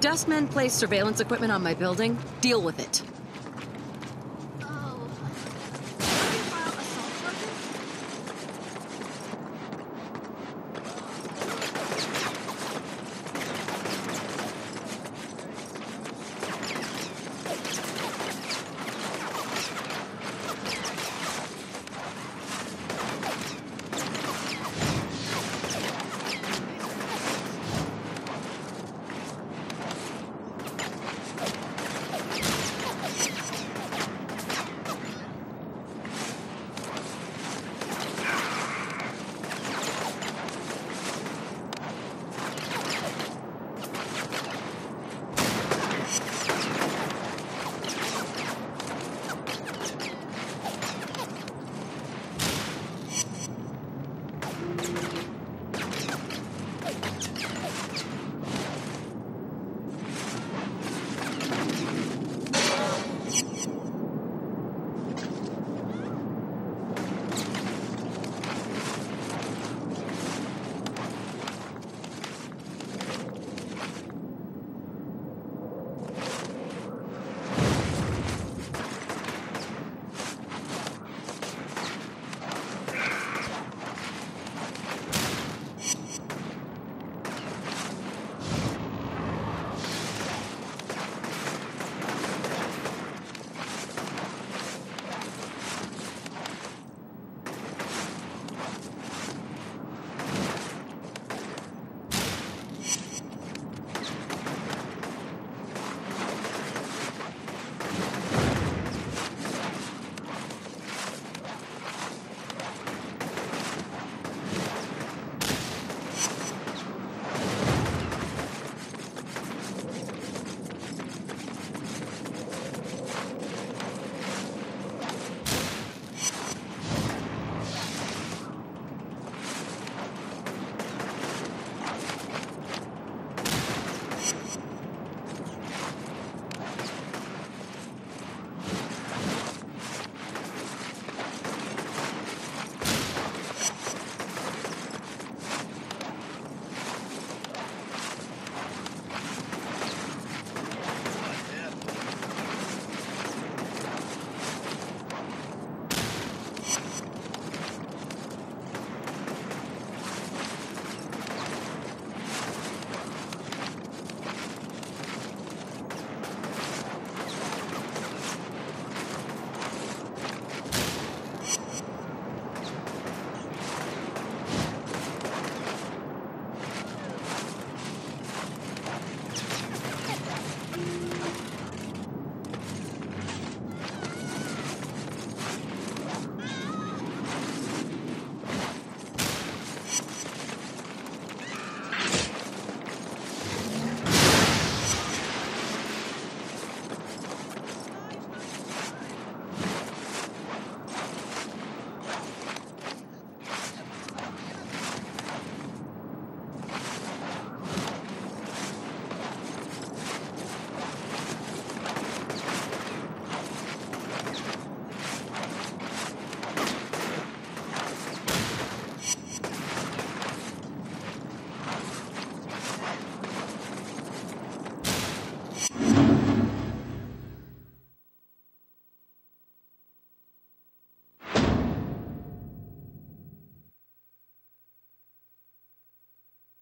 Dustmen placed surveillance equipment on my building. Deal with it.